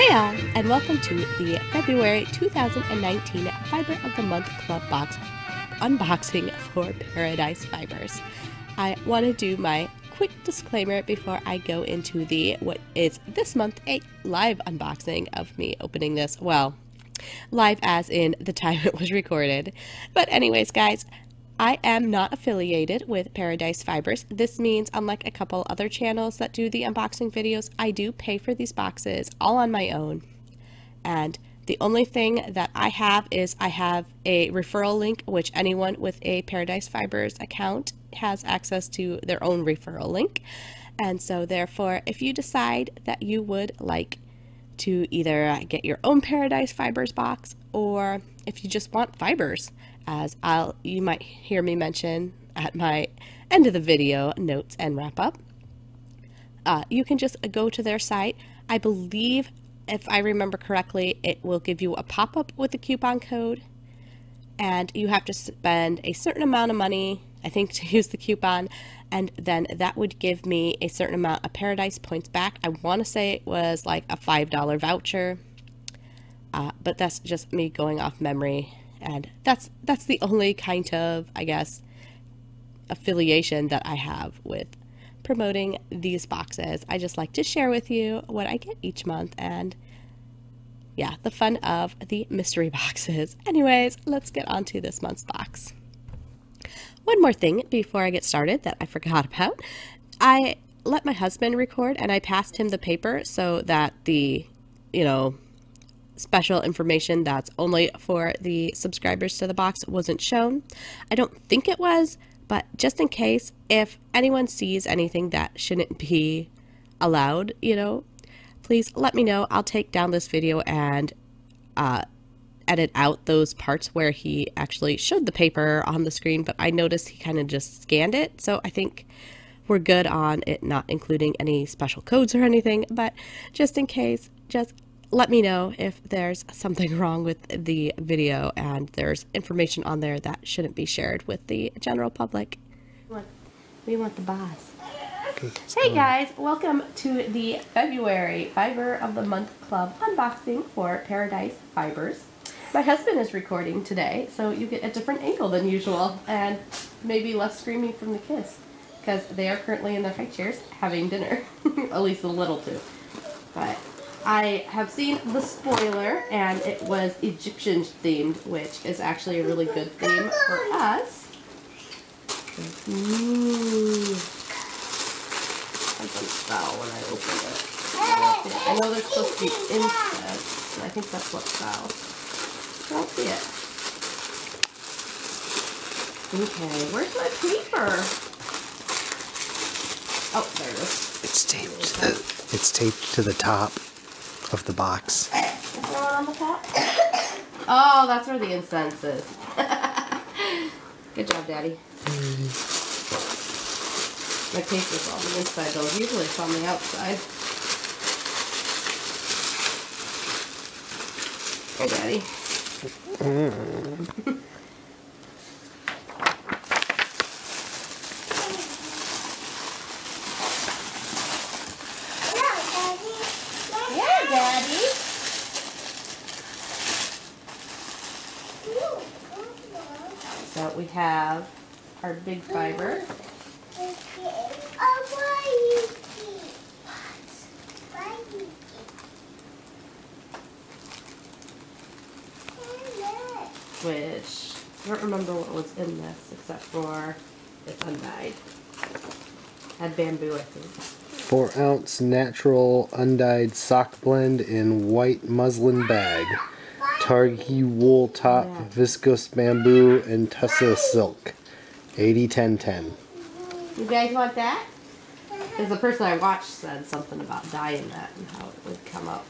Hey all, and welcome to the February 2019 Fiber of the Month Club Box unboxing for Paradise Fibers. I want to do my quick disclaimer before I go into the what is this month a live unboxing of me opening this. Well, live as in the time it was recorded. But anyways, guys, I am not affiliated with Paradise Fibers. This means, unlike a couple other channels that do the unboxing videos, I do pay for these boxes all on my own. And the only thing that I have is I have a referral link, which anyone with a Paradise Fibers account has access to their own referral link. And so, therefore, if you decide that you would like to either get your own Paradise Fibers box or if you just want fibers, as I'll you might hear me mention at my end of the video notes and wrap up. Uh, you can just go to their site. I believe, if I remember correctly, it will give you a pop up with a coupon code, and you have to spend a certain amount of money, I think, to use the coupon, and then that would give me a certain amount of Paradise points back. I want to say it was like a $5 voucher, uh, but that's just me going off memory and that's that's the only kind of i guess affiliation that i have with promoting these boxes. I just like to share with you what i get each month and yeah the fun of the mystery boxes. Anyways let's get on to this month's box one more thing before i get started that i forgot about i let my husband record and i passed him the paper so that the you know special information that's only for the subscribers to the box wasn't shown. I don't think it was, but just in case, if anyone sees anything that shouldn't be allowed, you know, please let me know. I'll take down this video and uh, edit out those parts where he actually showed the paper on the screen, but I noticed he kind of just scanned it. So I think we're good on it not including any special codes or anything, but just in case, just let me know if there's something wrong with the video and there's information on there that shouldn't be shared with the general public. We want the boss. Hey guys, welcome to the February Fiber of the Month Club unboxing for Paradise Fibers. My husband is recording today, so you get a different angle than usual and maybe less screaming from the kids because they are currently in their high chairs having dinner, at least a little too. But I have seen the spoiler, and it was Egyptian themed, which is actually a really good theme for us. Ooh. Something fell when I opened it. I know there's supposed to be incense, and I think that's what fell. It. Okay, where's my paper? Oh, there it is. It's taped. To the, it's taped to the top of the box. Is there one on the top? Oh, that's where the incense is. Good job, Daddy. Mm. My paper's on the inside, though. Usually it's on the outside. Here, Daddy. So we have our big fiber. Which, I don't remember what was in this except for it's undyed. Had bamboo, I think. Four ounce natural undyed sock blend in white muslin bag. Targhee wool top, yeah. viscose bamboo, and tussa silk. 80 10 10. You guys want that? Because the person I watched said something about dyeing that and how it would come up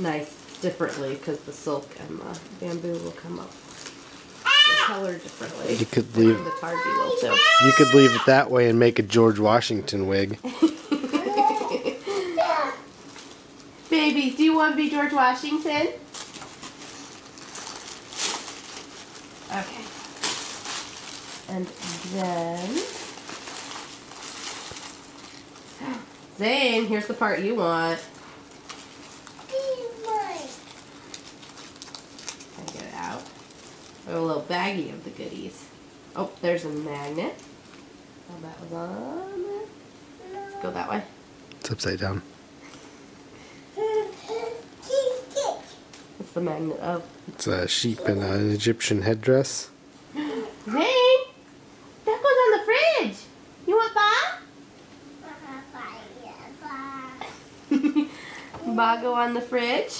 nice differently because the silk and the bamboo will come up ah! color differently. You could leave the Targhee will too. Ah! You could leave it that way and make a George Washington wig. Baby, do you want to be George Washington? Okay. And then... Zane, here's the part you want. A little baggie of the goodies. Oh, there's a magnet. Oh, that was on there. Let's go that way. It's upside down. What's the magnet of? It's a sheep in an Egyptian headdress. Zane! That goes on the fridge! You want Bob? Bob go on the fridge?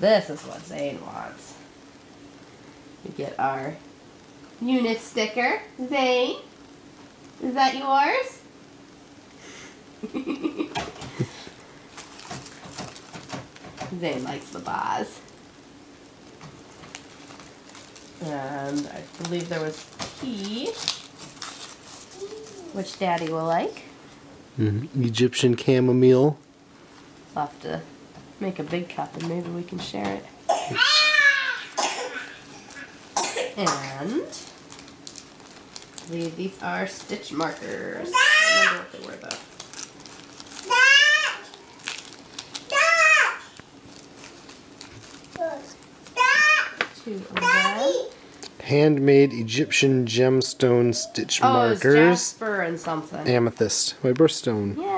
This is what Zane wants. We get our unit sticker. Zane, is that yours? Zane likes the bars. And I believe there was tea, which Daddy will like. Mm-hmm. Egyptian chamomile. I'll have to make a big cup and maybe we can share it. And I believe these are stitch markers. I remember what they were though. Two of them. Handmade Egyptian gemstone stitch Oh, markers. Jasper and something. Amethyst. My birthstone. Yeah.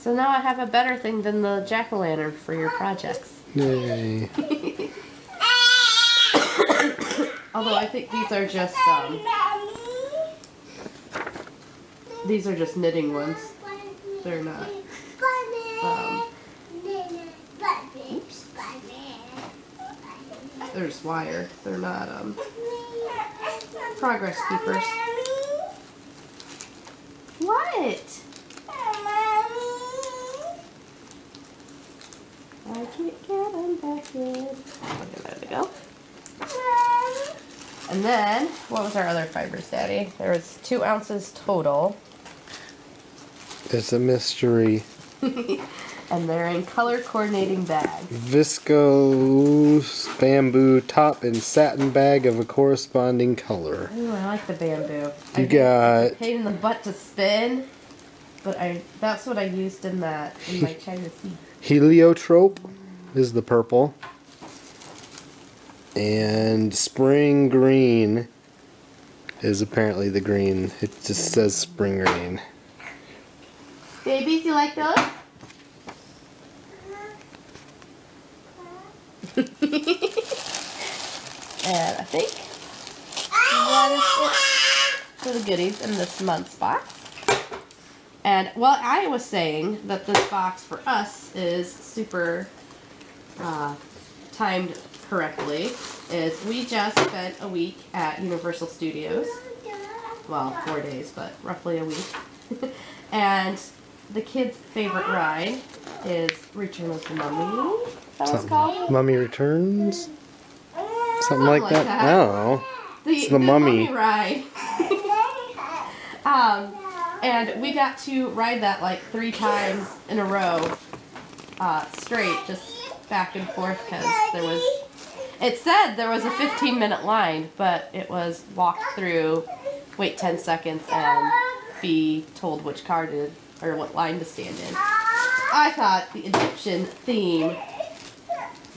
So now I have a better thing than the jack o' lantern for your projects. Yay. Although I think these are just um, these are just knitting ones. They're not. Um, oops. They're just wire. They're not um, progress keepers. What? I can't get them back in. Okay, there they go. And then, what was our other fibers, Daddy? There was two ounces total, It's a mystery. and they're in color coordinating bags. Viscose bamboo top and satin bag of a corresponding color. Ooh, I like the bamboo. You I got- pain in the butt to spin, but I that's what I used in that in my China sea. Heliotrope is the purple. And spring green is apparently the green. It just says spring green. Babies, you like those? and I think that is it for the goodies in this month's box. And well, I was saying that this box for us is super uh, timed correctly. Is we just spent a week at Universal Studios. Well, four days, but roughly a week. and the kids' favorite ride is Return of the Mummy. That it's called? Mummy Returns? Something like like that? that. I don't know. The, the mummy. ride. um, and we got to ride that like three times in a row, uh, straight, just back and forth because there was. It said there was a 15 minute line, but it was walk through, wait 10 seconds, and be told which car to or what line to stand in. I thought the Egyptian theme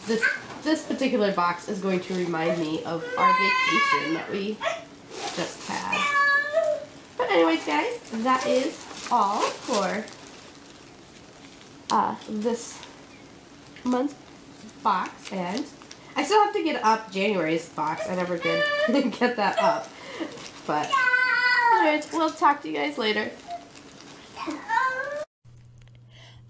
this this particular box is going to remind me of our vacation that we just had. But anyways, guys, that is all for uh, this month's box, and I still have to get up January's box. I never did get that up, but anyways, we'll talk to you guys later.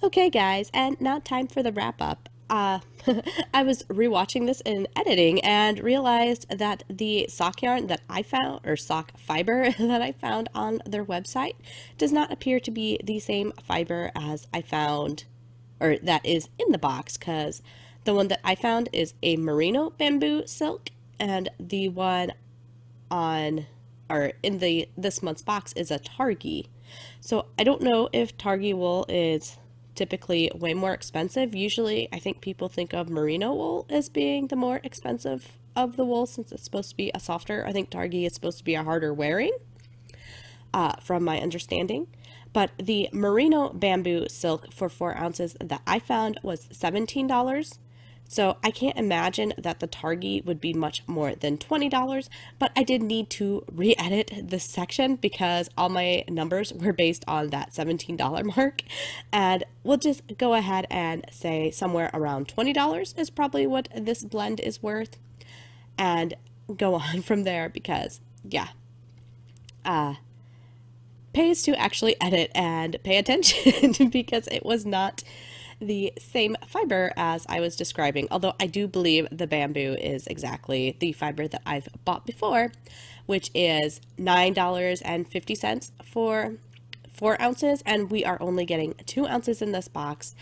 Okay, guys, and now time for the wrap up. Uh, I was rewatching this in editing and realized that the sock yarn that I found, or sock fiber that I found on their website, does not appear to be the same fiber as I found, or that is in the box, because the one that I found is a merino bamboo silk, and the one on, or in the this month's box is a Targhee. So I don't know if Targhee wool is typically way more expensive. Usually, I think people think of merino wool as being the more expensive of the wool since it's supposed to be a softer. I think Targhee is supposed to be a harder wearing, uh, from my understanding. But the merino bamboo silk for four ounces that I found was $17. So I can't imagine that the Targhee would be much more than $20, but I did need to re-edit this section because all my numbers were based on that $17 mark. And we'll just go ahead and say somewhere around $20 is probably what this blend is worth and go on from there because yeah, uh, pays to actually edit and pay attention because it was not the same fiber as I was describing, although I do believe the bamboo is exactly the fiber that I've bought before, which is $9.50 for four ounces, and we are only getting two ounces in this box.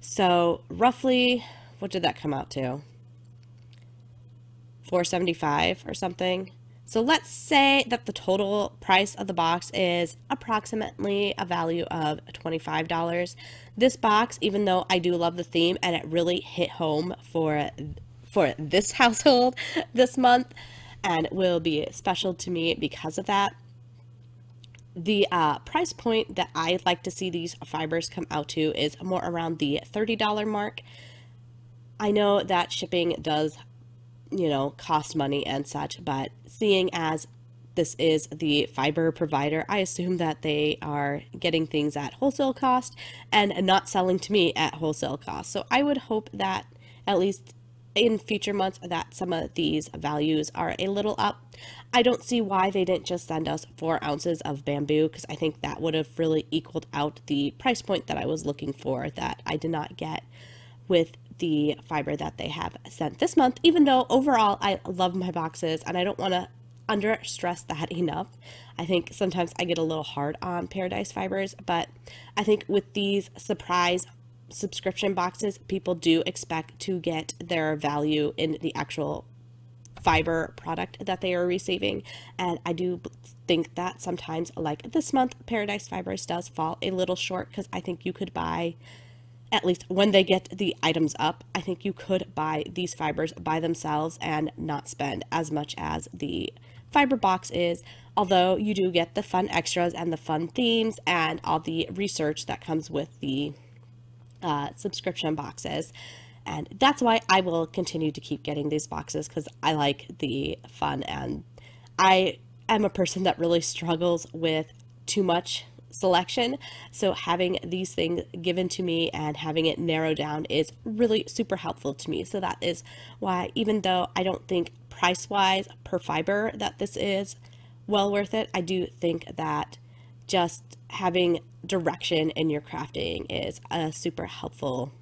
So roughly, what did that come out to? 475 or something. So let's say that the total price of the box is approximately a value of $25. This box, even though I do love the theme and it really hit home for for this household this month and will be special to me because of that. The uh, price point that I'd like to see these fibers come out to is more around the $30 mark. I know that shipping does you know, cost money and such, but seeing as this is the fiber provider, I assume that they are getting things at wholesale cost and not selling to me at wholesale cost. So I would hope that at least in future months that some of these values are a little up. I don't see why they didn't just send us four ounces of bamboo because I think that would have really equaled out the price point that I was looking for that I did not get with the fiber that they have sent this month, even though overall I love my boxes and I don't want to under stress that enough. I think sometimes I get a little hard on Paradise Fibers, but I think with these surprise subscription boxes, people do expect to get their value in the actual fiber product that they are receiving. And I do think that sometimes, like this month, Paradise Fibers does fall a little short because I think you could buy at least when they get the items up, I think you could buy these fibers by themselves and not spend as much as the fiber box is, although you do get the fun extras and the fun themes and all the research that comes with the uh, subscription boxes. And that's why I will continue to keep getting these boxes because I like the fun and I am a person that really struggles with too much selection. So having these things given to me and having it narrowed down is really super helpful to me. So that is why even though I don't think price wise per fiber that this is well worth it, I do think that just having direction in your crafting is a super helpful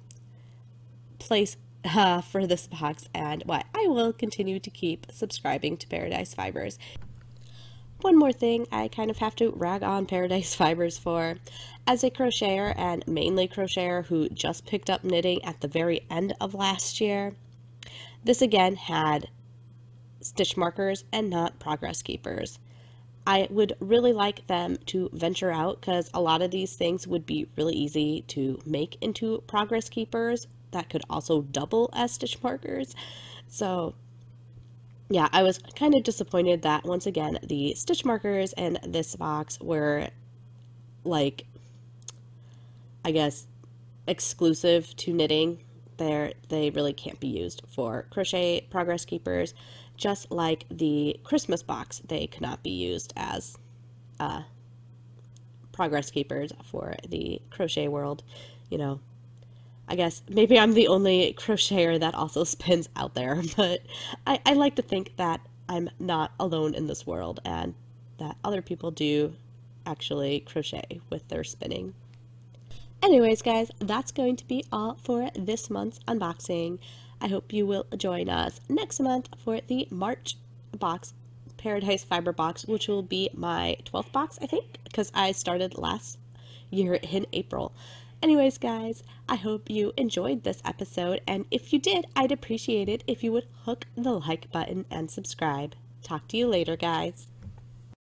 place uh, for this box and why I will continue to keep subscribing to Paradise Fibers. One more thing I kind of have to rag on Paradise Fibers for. As a crocheter and mainly crocheter who just picked up knitting at the very end of last year, this again had stitch markers and not progress keepers. I would really like them to venture out because a lot of these things would be really easy to make into progress keepers that could also double as stitch markers. So yeah, I was kind of disappointed that once again the stitch markers in this box were like, I guess, exclusive to knitting. They're, they really can't be used for crochet progress keepers, just like the Christmas box, they cannot be used as uh, progress keepers for the crochet world. You know, I guess maybe I'm the only crocheter that also spins out there, but I, I like to think that I'm not alone in this world and that other people do actually crochet with their spinning. Anyways, guys, that's going to be all for this month's unboxing. I hope you will join us next month for the March box, Paradise Fiber box, which will be my 12th box, I think, because I started last year in April. Anyways, guys, I hope you enjoyed this episode, and if you did, I'd appreciate it if you would hook the like button and subscribe. Talk to you later, guys.